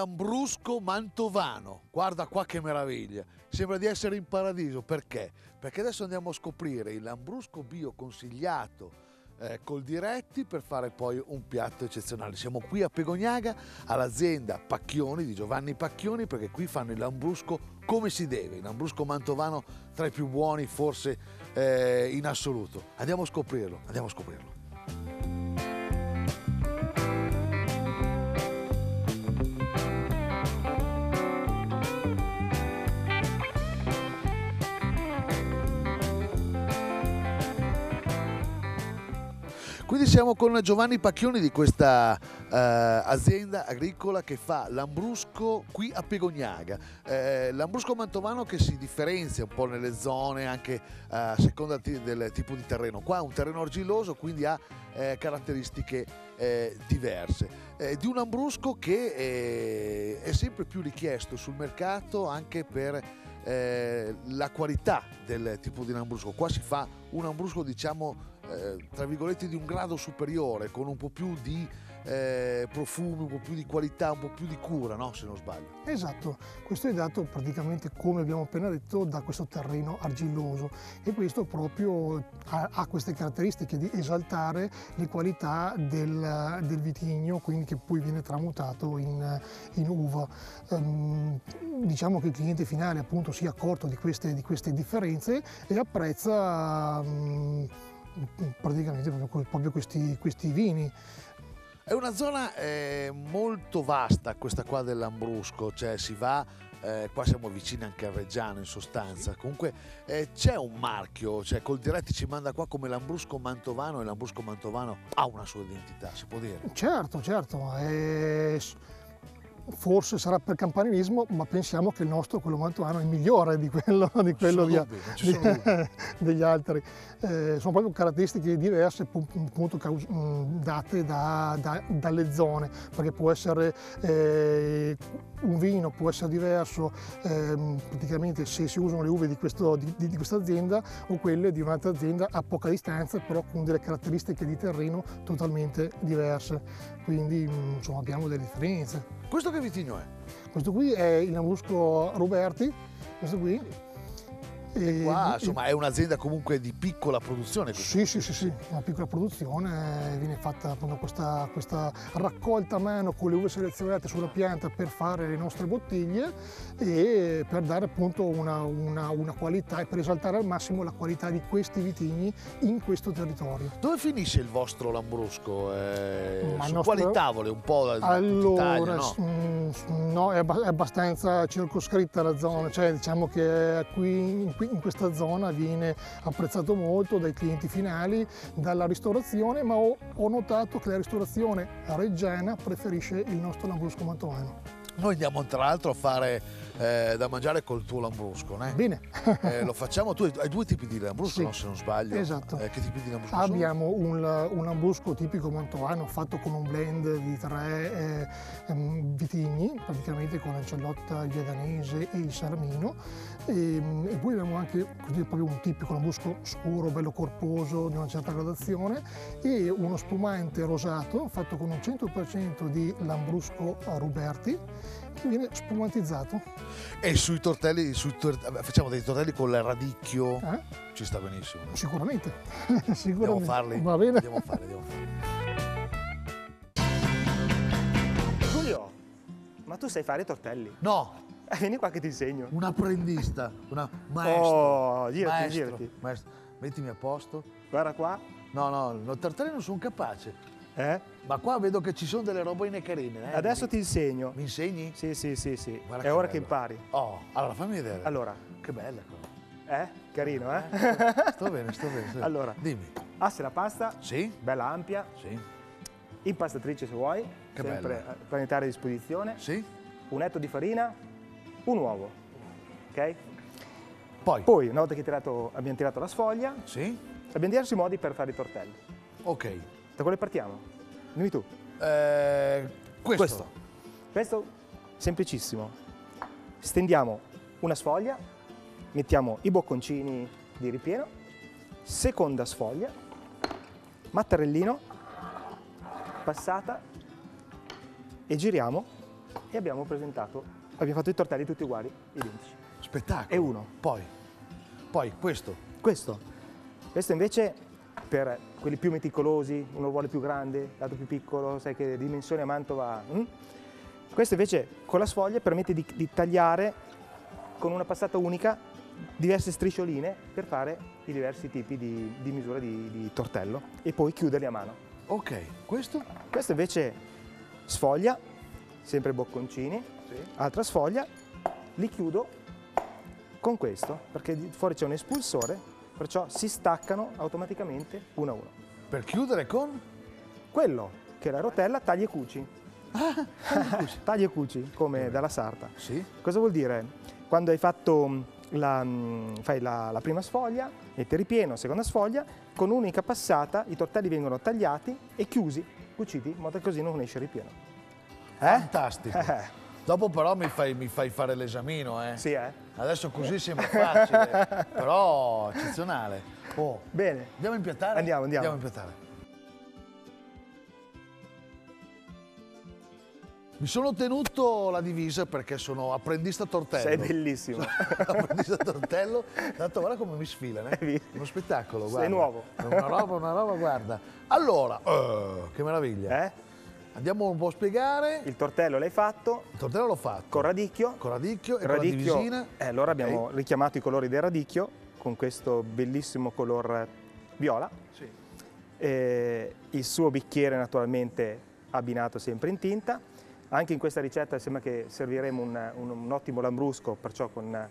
Lambrusco mantovano. Guarda qua che meraviglia. Sembra di essere in paradiso. Perché? Perché adesso andiamo a scoprire il Lambrusco bio consigliato eh, col diretti per fare poi un piatto eccezionale. Siamo qui a Pegognaga all'azienda Pacchioni di Giovanni Pacchioni perché qui fanno il Lambrusco come si deve. Il Lambrusco mantovano tra i più buoni forse eh, in assoluto. Andiamo a scoprirlo, andiamo a scoprirlo. Siamo con Giovanni Pacchioni di questa eh, azienda agricola che fa l'ambrusco qui a Pegognaga. Eh, l'ambrusco mantovano che si differenzia un po' nelle zone anche eh, a seconda del tipo di terreno. Qua è un terreno argilloso, quindi ha eh, caratteristiche eh, diverse. Eh, di un ambrusco che è sempre più richiesto sul mercato anche per la qualità del tipo di lambrusco. Qua si fa un ambrusco diciamo eh, tra virgolette di un grado superiore, con un po' più di eh, profumi, un po' più di qualità, un po' più di cura, no? se non sbaglio. Esatto, questo è dato praticamente, come abbiamo appena detto, da questo terreno argilloso e questo proprio ha, ha queste caratteristiche di esaltare le qualità del, del, vitigno, quindi che poi viene tramutato in, in uva. Um, diciamo che il cliente finale appunto si è accorto di queste, di queste differenze e apprezza um, praticamente proprio, proprio questi, questi, vini. È una zona eh, molto vasta questa qua dell'Ambrusco, cioè si va, eh, qua siamo vicini anche a Reggiano in sostanza, comunque eh, c'è un marchio, cioè col diretti ci manda qua come l'Ambrusco Mantovano e l'Ambrusco Mantovano ha una sua identità, si può dire? Certo, certo. Eh, forse sarà per campanilismo, ma pensiamo che il nostro, quello mantuano, è migliore di quello, di quello di, di, degli altri. Eh, sono proprio caratteristiche diverse appunto, mm, date da, da, dalle zone, perché può essere eh, un vino, può essere diverso eh, praticamente se si usano le uve di, questo, di, di questa azienda o quelle di un'altra azienda a poca distanza, però con delle caratteristiche di terreno totalmente diverse. Quindi mm, insomma, abbiamo delle differenze. Questo che vitigno è? Questo qui è il Lambrusco Roberti, questo qui e qua insomma è un'azienda comunque di piccola produzione. Sì, sì, sì, sì, una piccola produzione, viene fatta appunto questa, questa, raccolta a mano con le uve selezionate sulla pianta per fare le nostre bottiglie e per dare appunto una, una, una qualità e per esaltare al massimo la qualità di questi vitigni in questo territorio. Dove finisce il vostro Lambrusco? Eh, su nostro... quali tavole? Un po' da allora, Italia, no? Mm, no? è abbastanza circoscritta la zona, cioè diciamo che qui in questa zona viene apprezzato molto dai clienti finali, dalla ristorazione, ma ho, ho notato che la ristorazione reggiana preferisce il nostro lambrusco mantovano. Noi andiamo tra l'altro a fare eh, da mangiare col tuo lambrusco, né? Bene. eh, lo facciamo, tu hai due tipi di lambrusco, sì. no, se non sbaglio. Esatto. Eh, che tipi di lambrusco Abbiamo un, un, lambrusco tipico mantovano fatto con un blend di tre eh, um, vitigni, praticamente con l'ancellotta, il viedanese e il salamino. E, e, poi abbiamo anche così, proprio un tipico lambrusco scuro, bello corposo, di una certa gradazione e uno spumante rosato fatto con un 100% di lambrusco Ruberti che viene spumantizzato. E sui tortelli, sui tor facciamo dei tortelli con il radicchio, eh? ci sta benissimo. Sicuramente, sicuramente. Andiamo a farli. Va bene. Andiamo a farli, andiamo a farli. Giulio, ma tu sai fare i tortelli? No. Eh, vieni qua che ti insegno. Un apprendista, una maestro. Oh, girati, maestro, girati. Maestro. Mettimi a posto. Guarda qua. No, no, i tortelli non sono capace. Eh? Ma qua vedo che ci sono delle robe carine. Eh? Adesso ti insegno. Mi insegni? Sì, sì, sì, sì. Guarda È ora bello. che impari. Oh, allora fammi vedere. Allora. Che bella qua. Eh? Carino, eh? sto bene, sto bene. Sto bene. Allora. Dimmi. Asse la pasta. Sì. Bella ampia. Sì. Impastatrice se vuoi. Che sempre bella. planetaria a disposizione. Sì. Un etto di farina. Un uovo. Ok? Poi. Poi, una volta che tirato, abbiamo tirato la sfoglia. Sì. Abbiamo diversi modi per fare i tortelli. Ok. Da quale partiamo? Dimmi tu. Eh, questo. questo. Questo semplicissimo. Stendiamo una sfoglia, mettiamo i bocconcini di ripieno, seconda sfoglia, mattarellino, passata e giriamo e abbiamo presentato, abbiamo fatto i tortelli tutti uguali, identici. Spettacolo. E uno. Poi, poi questo. Questo, questo invece per quelli più meticolosi, uno vuole più grande, l'altro più piccolo, sai che dimensione a Mantova. hm? Questo invece con la sfoglia permette di, di tagliare con una passata unica diverse striscioline per fare i diversi tipi di, di misura di, di tortello e poi chiuderli a mano. Ok, questo? Questo invece sfoglia, sempre bocconcini, altra sfoglia, li chiudo con questo perché fuori c'è un espulsore, perciò si staccano automaticamente uno a uno. Per chiudere con? Quello che è la rotella taglia e cuci. taglia e cuci, come dalla sarta. Sì. Cosa vuol dire? Quando hai fatto mm, la, mm, fai la, la prima sfoglia, metti ripieno, seconda sfoglia, con un'unica passata i tortelli vengono tagliati e chiusi, cuciti, in modo che così non esce ripieno. Eh? Fantastico. Eh. Dopo però mi fai, mi fai fare l'esamino, eh. Sì, eh? Adesso così sembra facile, però eccezionale. Oh, Bene. andiamo a impiattare? Andiamo, andiamo. Andiamo a impiattare. Mi sono tenuto la divisa perché sono apprendista tortello. Sei bellissimo. apprendista tortello. Tanto guarda come mi sfilano, Hai eh. Uno spettacolo, Sei guarda. nuovo. Una roba, una roba, guarda. Allora, eh, che meraviglia. Eh? Andiamo un po' a spiegare. Il tortello l'hai fatto Il tortello l'ho fatto. con radicchio. Con radicchio e Il con la radicchio, eh, allora Ok. abbiamo richiamato i colori del radicchio con questo bellissimo color viola. Sì. Eh, il suo bicchiere naturalmente abbinato sempre in tinta. Anche in questa ricetta sembra che serviremo un, un- un ottimo lambrusco, perciò con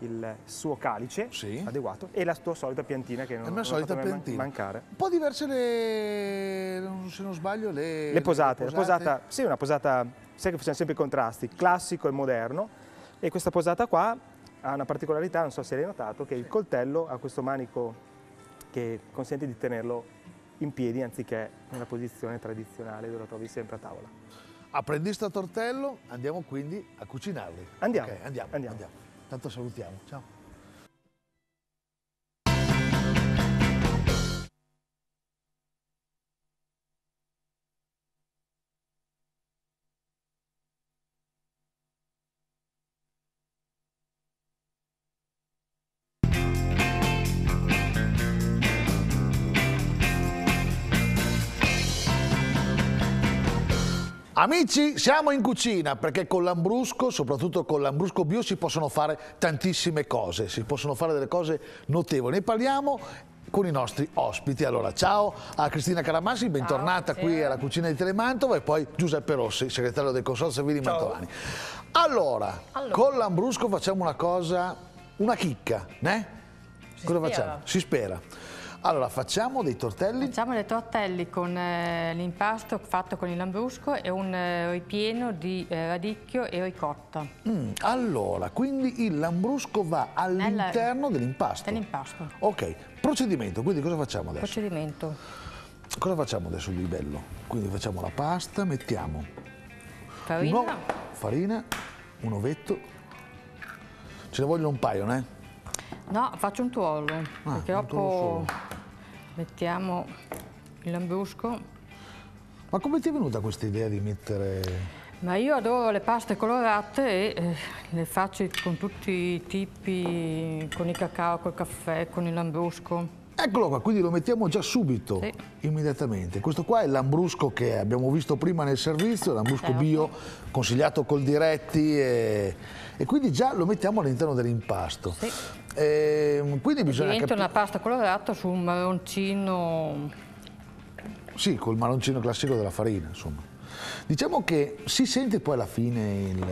il suo calice Sì. adeguato e la tua solita piantina che non, La non solita man- piantina. mancare. Un po' diverse le, non- se non sbaglio, le, Le posate, la posata, sì, una posata, sai che facciamo sempre i contrasti, classico e moderno, e questa posata qua ha una particolarità, non so se l'hai notato, che il coltello ha questo manico che consente di tenerlo in piedi anziché nella posizione tradizionale dove lo trovi sempre a tavola. Apprendista tortello, andiamo quindi a cucinarli. Andiamo, Ok, andiamo, andiamo. Tanto salutiamo, ciao. Amici, siamo in cucina perché con l'ambrusco, soprattutto con l'ambrusco bio, si possono fare tantissime cose, si possono fare delle cose notevoli. Ne parliamo con i nostri ospiti. Allora, ciao a Cristina Caramassi, bentornata qui alla cucina di Telemantova e poi Giuseppe Rossi, segretario del Consorzio Vini Mantovani. Allora, Allora. con l'ambrusco facciamo una cosa, una chicca, né? Cosa spera. facciamo? Si spera. Allora, facciamo dei tortelli Facciamo dei tortelli con eh, l'impasto fatto con il lambrusco e un eh, ripieno di eh, radicchio e ricotta Mm, allora, quindi il lambrusco va all'interno dell'impasto. dell'impasto. Ok, procedimento, quindi cosa facciamo adesso? Procedimento. Cosa facciamo adesso di bello? Quindi facciamo la pasta, mettiamo Farina, un farina, un ovetto, ce ne vogliono un paio, eh? no, faccio un tuorlo, perché un tuorlo dopo mettiamo il lambrusco. Ma come ti è venuta questa idea di mettere... Ma io adoro le paste colorate e eh, le faccio con tutti i tipi, con il cacao, col caffè, con il lambrusco. Eccolo qua, quindi lo mettiamo già subito, Sì. immediatamente. Questo qua è lambrusco che abbiamo visto prima nel servizio, lambrusco Certo. bio, consigliato col diretti e, e quindi già lo mettiamo all'interno dell'impasto. Sì. Ehm, quindi bisogna Diventa una pasta colorata su un marroncino Sì, col marroncino classico della farina, insomma. Diciamo che si sente poi alla fine il...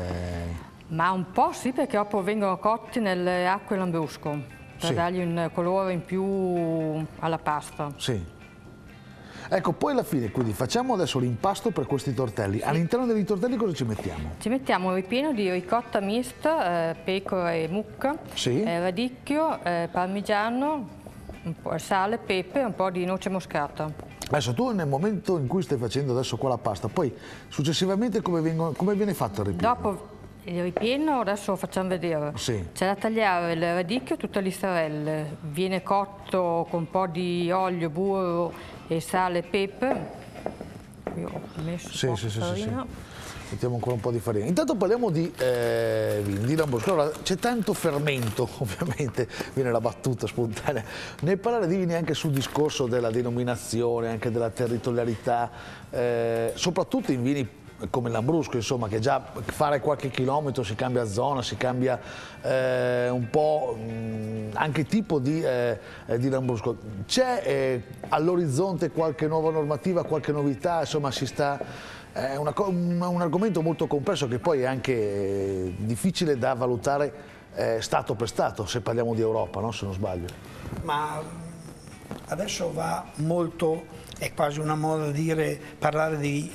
Ma un po' sì, perché dopo vengono cotti nelle acque lambrusco, per Sì. dargli un colore in più alla pasta. Sì. Ecco, poi alla fine, quindi facciamo adesso l'impasto per questi tortelli. All'interno dei tortelli cosa ci mettiamo? Ci mettiamo un ripieno di ricotta mista, eh, pecora e mucca, Sì. eh, radicchio, eh, parmigiano, un po' sale, pepe e un po' di noce moscata. Adesso tu nel momento in cui stai facendo adesso qua la pasta, poi successivamente come, vengono- come viene fatto il ripieno? Dopo il ripieno, adesso lo facciamo vedere. Sì. C'è da tagliare il radicchio, tutte le listarelle. Viene cotto con un po' di olio, burro e sale e pepe. Qui ho messo Sì, sì, sì, sì, mettiamo ancora un po' di farina. Intanto parliamo di eh, vino, di Lambrusco. Allora, c'è tanto fermento, ovviamente, viene la battuta spontanea. Nel parlare di vini anche sul discorso della denominazione, anche della territorialità, eh, soprattutto in vini come l'Ambrusco, insomma, che già fare qualche chilometro si cambia zona, si cambia eh, un po' mh, anche tipo di, eh, di Lambrusco. C'è eh, all'orizzonte qualche nuova normativa, qualche novità, insomma si sta... È una, un, un, argomento molto complesso che poi è anche eh, difficile da valutare eh, Stato per Stato, se parliamo di Europa, no? se non sbaglio. Ma adesso va molto, è quasi una moda dire, parlare di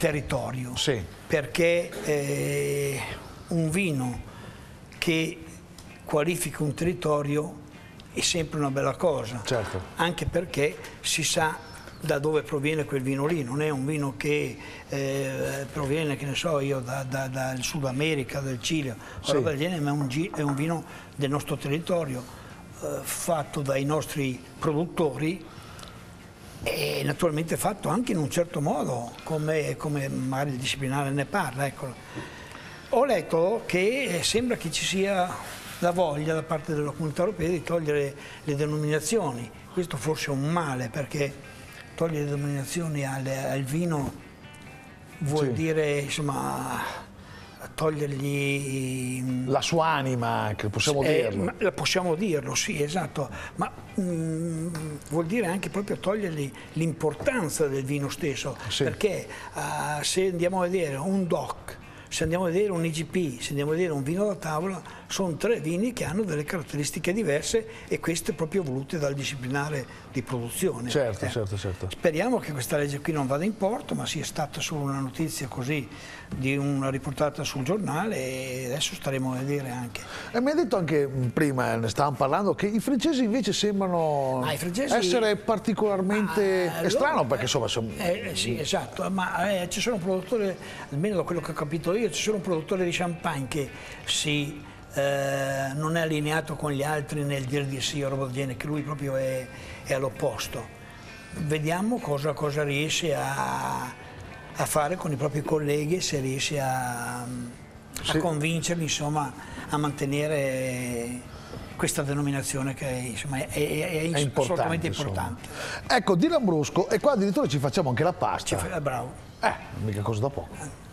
territorio, sì. perché eh, un vino che qualifica un territorio è sempre una bella cosa, certo. anche perché si sa da dove proviene quel vino lì, non è un vino che eh, proviene, che ne so io, dal da, da Sud America, dal Cile, sì. ma è un, è un, vino del nostro territorio, eh, fatto dai nostri produttori e naturalmente fatto anche in un certo modo, come, come magari il disciplinare ne parla. Ecco. Ho letto che sembra che ci sia la voglia da parte della comunità europea di togliere le denominazioni. Questo forse è un male perché togliere le denominazioni al, al vino vuol sì. dire insomma togliergli... La sua anima, che possiamo eh, dirlo. possiamo dirlo, sì, esatto, ma mh, mm, vuol dire anche proprio togliergli l'importanza del vino stesso, sì. perché uh, se andiamo a vedere un DOC, se andiamo a vedere un IGP, se andiamo a vedere un vino da tavola, sono tre vini che hanno delle caratteristiche diverse e queste proprio volute dal disciplinare di produzione. Certo, eh. certo, certo. Speriamo che questa legge qui non vada in porto, ma sia stata solo una notizia così di una riportata sul giornale e adesso staremo a vedere anche. E mi ha detto anche prima, ne stavamo parlando, che i francesi invece sembrano ah, francesi... essere particolarmente ah, strano perché insomma sono... Eh, sì, esatto, ma eh, ci sono produttori, almeno da quello che ho capito io, ci sono produttori di champagne che si eh, non è allineato con gli altri nel dire di sì o roba del genere, che lui proprio è, è all'opposto. Vediamo cosa, cosa riesce a, a, fare con i propri colleghi, se riesce a, sì. a convincerli insomma, a mantenere questa denominazione che insomma, è, è, è, è assolutamente importante. Ecco, di Lambrusco, e qua addirittura ci facciamo anche la pasta. Fa, bravo. Eh, mica cosa da poco.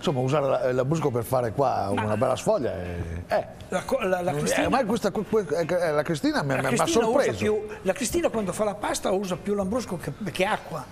Eh insomma usare la, la busco per fare qua una bella sfoglia è... Eh. La, la, la, Cristina, eh, ma questa, eh, la Cristina mi ha sorpreso. Più, la Cristina quando fa la pasta usa più l'ambrusco che, che acqua.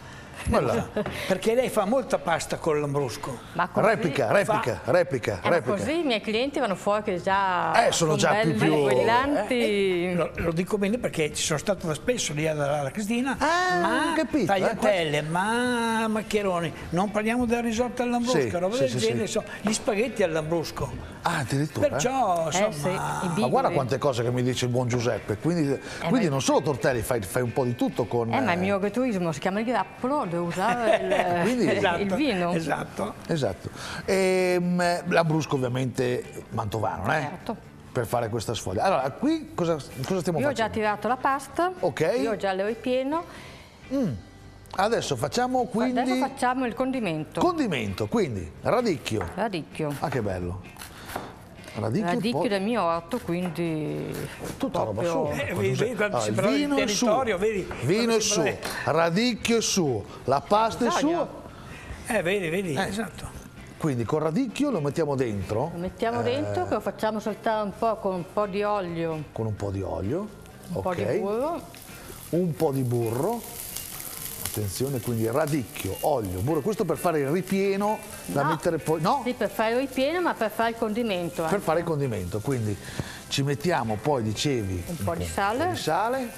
Perché lei fa molta pasta con l'ambrusco. Replica, replica, fa... replica, eh, replica. così i miei clienti vanno fuori che già eh, sono già più, più brillanti. Eh, eh, lo, lo, dico bene perché ci sono stato da spesso lì alla Cristina. Ah, ma capito, tagliatelle, eh, ma maccheroni. Non parliamo del risotto all'ambrusco, sì, roba sì, del sì, genere, sì. gli spaghetti all'ambrusco. Ah, addirittura. Perciò, eh, insomma... ma guarda quante cose che mi dice il buon Giuseppe. Quindi, quindi non solo tortelli, fai, fai, un po' di tutto con... Eh, ma il mio agriturismo si chiama il grappolo, devo usare il Quindi, esatto, il vino. Esatto. esatto. E, ehm, Lambrusco ovviamente mantovano, eh? Certo. Per fare questa sfoglia. Allora, qui cosa, cosa stiamo Io facendo? ho già tirato la pasta. Ok. Io ho già le ripieno. Mm. Adesso facciamo quindi... Adesso facciamo il condimento. Condimento, quindi radicchio. Radicchio. Ah, che bello. Radicchio, radicchio del mio orto, quindi... Tutta proprio... roba su. Eh, vedi, allora, il vino è su, vedi, vino è su, radicchio è su, la pasta è su. Eh, vedi, vedi, eh. esatto. Quindi con radicchio lo mettiamo dentro. Lo mettiamo eh, dentro, che lo facciamo saltare un po' con un po' di olio. Con un po' di olio. Un okay. po' di burro. Un po' di burro attenzione quindi radicchio, olio, burro, questo per fare il ripieno da no. mettere poi, no? Sì, per fare il ripieno ma per fare il condimento. Per fare il condimento, quindi ci mettiamo poi, dicevi, un, un po' di sale. Un po' di sale,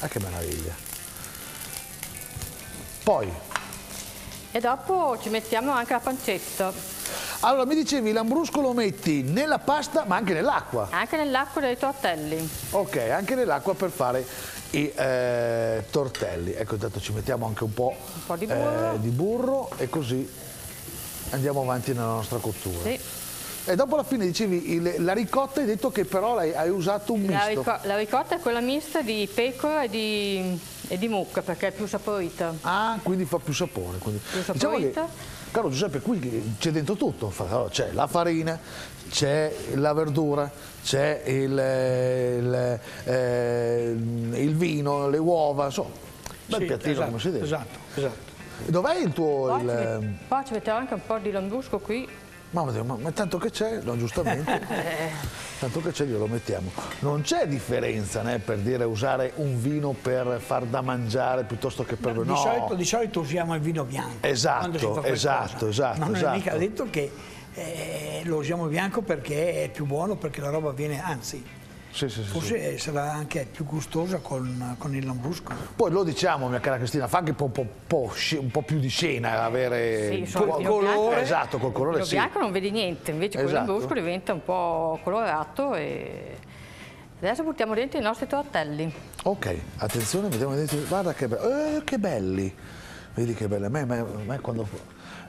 ah che meraviglia. Poi? E dopo ci mettiamo anche la pancetta. Allora, mi dicevi, l'ambrusco lo metti nella pasta ma anche nell'acqua? Anche nell'acqua dei tortelli. Ok, anche nell'acqua per fare i eh, tortelli. Ecco, intanto ci mettiamo anche un po', un po di, burro. Eh, di, burro. e così andiamo avanti nella nostra cottura. Sì. E dopo alla fine dicevi, il, la ricotta hai detto che però hai, hai usato un la misto. Rico la ricotta è quella mista di pecora e di, e di mucca perché è più saporita. Ah, quindi fa più sapore. Quindi. Più saporita. Diciamo che caro Giuseppe, qui c'è dentro tutto, c'è la farina, c'è la verdura, c'è il, il, eh, il, vino, le uova, insomma, bel sì, piattino esatto, come si deve. Esatto, esatto. Dov'è il tuo... Poi, il... Ci, poi ci mette anche un po' di lambrusco qui. Ma, ma, ma tanto che c'è, no, giustamente, tanto che c'è glielo mettiamo. Non c'è differenza né, per dire usare un vino per far da mangiare piuttosto che per... No, no. Di, solito, di solito usiamo il vino bianco. Esatto, esatto, esatto. Ma non esatto. è mica detto che eh, lo usiamo bianco perché è più buono, perché la roba viene, anzi, sì, sì, Forse sì. sarà anche più gustosa con, con, il lambrusco. Poi lo diciamo, mia cara Cristina, fa anche un po', po', un po più di scena avere sì, col colore. Bianco, esatto, col colore il sì. bianco non vedi niente, invece esatto. con il lambrusco diventa un po' colorato e adesso buttiamo dentro i nostri tortelli. Ok, attenzione, mettiamo dentro, guarda che, be eh, che belli, vedi che belli, a me, me, me quando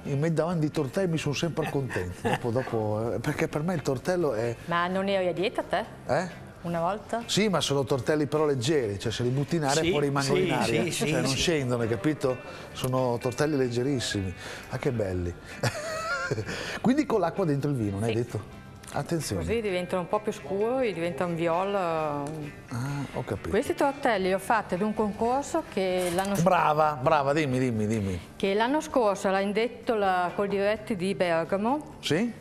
in me davanti ai tortelli mi sono sempre contento, dopo, dopo, eh, perché per me il tortello è... Ma non eri a dieta te? Eh? Una volta? Sì, ma sono tortelli però leggeri, cioè se li butti in aria sì, poi rimangono sì, in aria, sì, cioè sì, non sì. scendono, hai capito? Sono tortelli leggerissimi. Ah che belli. Quindi con l'acqua dentro il vino, ne hai detto? Attenzione. Così diventano un po' più scuri, diventa un viola. Ah, ho capito. Questi tortelli li ho fatti ad un concorso che l'anno scorso. Brava, brava, dimmi, dimmi, dimmi. Che l'anno scorso l'ha indetto la Coldiretti di Bergamo. Sì?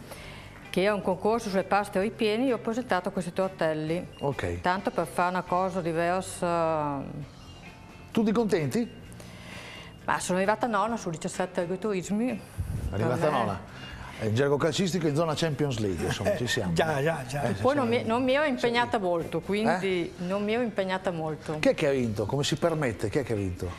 Che è un concorso sulle paste ripieni, io ho presentato questi tortelli. Ok. Tanto per fare una cosa diversa. Tutti contenti? Ma sono arrivata nonna su 17 agriturismi. Arrivata nonna? In gergo calcistico in zona Champions League, insomma, ci siamo. Già, già, già. Eh, Poi non mi, non mi, ero impegnata molto, quindi eh? non mi ero impegnata molto. Chi è che ha vinto? Come si permette? Chi è che ha vinto?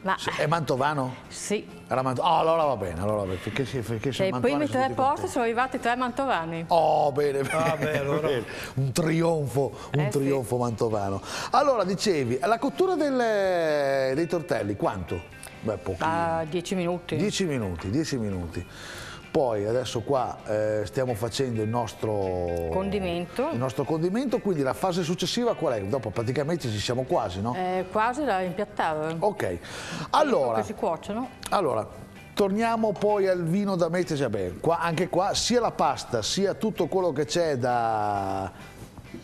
Ma, è Mantovano? Sì. Era Manto... Oh, allora va bene, allora va bene. Finché, finché Cioè, I primi tre posti sono arrivati tre mantovani. Oh, bene, bene. Ah, beh, allora... bene. Un trionfo, un Eh, trionfo sì. mantovano. Allora, dicevi, la cottura delle- dei tortelli, quanto? Beh, pochi. Da 10 minuti. 10 minuti, 10 minuti. Poi adesso qua eh, stiamo facendo il nostro Condimento. il nostro condimento, quindi la fase successiva qual è? Dopo praticamente ci siamo quasi, no? Eh, quasi da impiattare. Ok. Allora, Che si cuociono. allora, torniamo poi al vino da metterci. Vabbè, qua, anche qua sia la pasta sia tutto quello che c'è da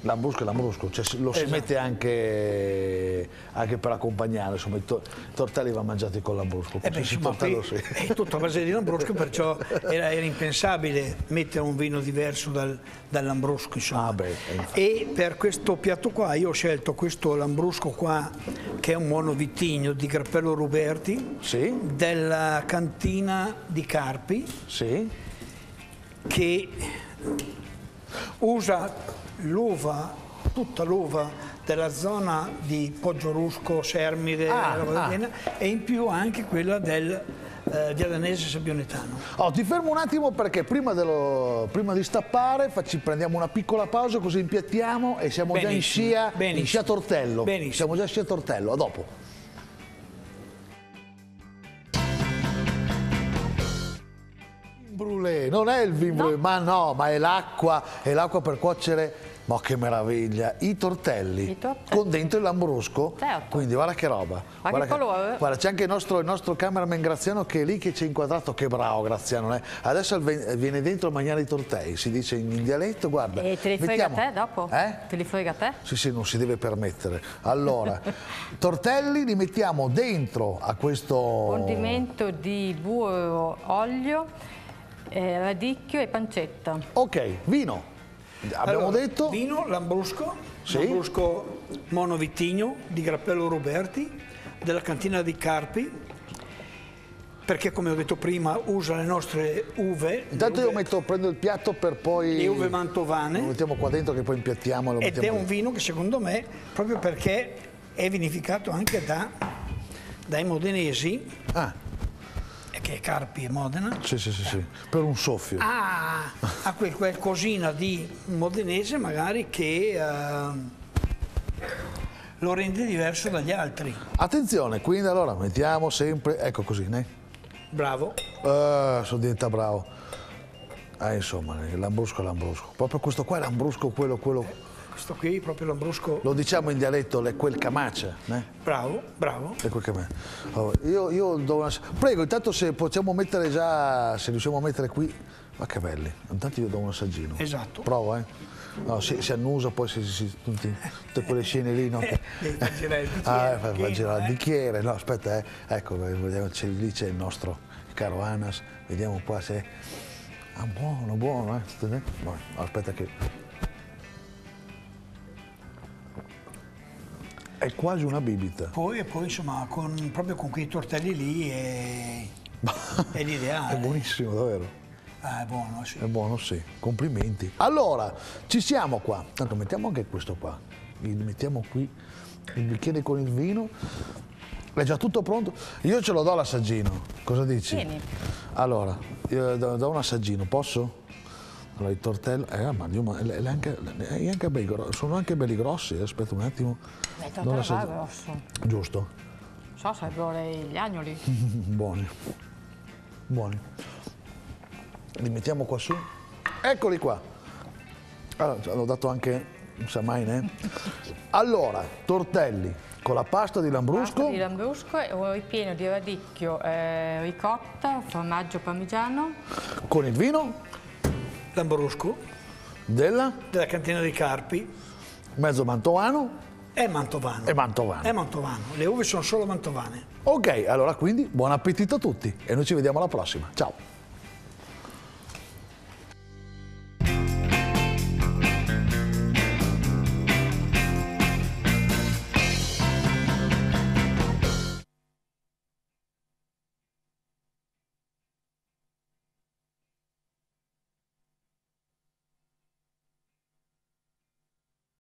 lambrusco e lambrusco, cioè lo si Esatto. mette anche, anche per accompagnare, insomma i, to- tortelli vanno mangiati con lambrusco. Eh beh, qualsiasi insomma, tortello qui sì. è tutto a base di lambrusco, perciò era, era impensabile mettere un vino diverso dal, dal lambrusco. Insomma. Ah, infatti. e per questo piatto qua io ho scelto questo lambrusco qua, che è un buono vitigno di Grappello Ruberti, Sì, della cantina di Carpi, sì, che usa l'uva, tutta l'uva della zona di Poggio Sermide Ah, ah. e in più anche quella del eh, Diadanese Sabionetano. Oh, ti fermo un attimo perché prima, dello- prima di stappare facci- prendiamo una piccola pausa così impiattiamo e siamo già in Benissimo, scia, in benissimo. scia tortello. Benissimo. Siamo già in scia tortello, a dopo. Non è il vin brûlé, ma no, ma è l'acqua, è l'acqua per cuocere. Ma che meraviglia! I tortelli, I tortelli. con dentro il lambrusco. Certo. Quindi guarda che roba. Ma guarda che colore. Guarda, c'è anche il nostro, il nostro cameraman Graziano che è lì che ci ha inquadrato, che bravo Graziano. eh. Adesso viene dentro a mangiare i tortelli, si dice in, dialetto, guarda. E te li frega mettiamo- te dopo? Eh? Te li frega te? Sì, sì, non si deve permettere. Allora, tortelli li mettiamo dentro a questo... Condimento di burro, olio, eh, radicchio e pancetta. Ok, vino. Abbiamo Allora, detto... Vino, lambrusco, Sì. lambrusco monovitigno di Grappello Roberti, della cantina di Carpi, perché come ho detto prima usa le nostre uve, Intanto io metto, prendo il piatto per poi... le uve Lo mantovane, mettiamo qua dentro che poi impiattiamo lo ed è un lì. vino che secondo me, proprio perché è vinificato anche da, dai modenesi, Ah, che è Carpi e Modena, sì, sì, sì, sì, per un soffio. ha, ha quel qualcosina di modenese magari che eh, lo rende diverso dagli altri. Attenzione, quindi allora mettiamo sempre... Ecco così, ne? Bravo. Eh, sono diventato bravo. Eh, insomma, il lambrusco è lambrusco. Proprio questo qua è lambrusco, quello, quello questo qui, proprio Lambrusco. Lo diciamo in dialetto, le quel camacia. Eh? Bravo, bravo. Le quel camacia. Oh, io, io do una... Prego, intanto se possiamo mettere già, se riusciamo a mettere qui, ma che belli. Intanto io do un assaggino. Esatto. Provo, eh. No, si, si, annusa, poi si, si, tutti, tutte quelle scene lì. No? Che... Devi far girare il bicchiere. Ah, fa, fa girare il eh. bicchiere. No, aspetta, eh. ecco, vediamo, lì c'è il nostro caro Anas. Vediamo qua se... Ah, buono, buono, eh. Aspetta che... È quasi una bibita. Poi, e poi insomma, con, proprio con quei tortelli lì è, è l'ideale. È buonissimo, davvero. Ah, è buono, sì. È buono, sì. Complimenti. Allora, ci siamo qua. Tanto mettiamo anche questo qua. Mettiamo qui il bicchiere con il vino. È già tutto pronto? Io ce lo do l'assaggino. Cosa dici? Vieni. Allora, io do, do un assaggino, posso? Allora, il tortello, eh, ma, Dio, ma è anche, è anche belli, sono anche belli grossi, eh. aspetta un attimo. Il tortello è grosso. Giusto. Non so se vuole gli agnoli. Buoni. Buoni. Li mettiamo qua su. Eccoli qua. Allora, hanno dato anche un samaine. Allora, tortelli con la pasta di lambrusco. Pasta di lambrusco e ripieno di radicchio, eh, ricotta, formaggio parmigiano. Con il vino Lambrusco della della cantina dei Carpi mezzo mantovano è mantovano. e mantovano. È mantovano. Le uve sono solo mantovane. Ok, allora quindi buon appetito a tutti e noi ci vediamo alla prossima. Ciao.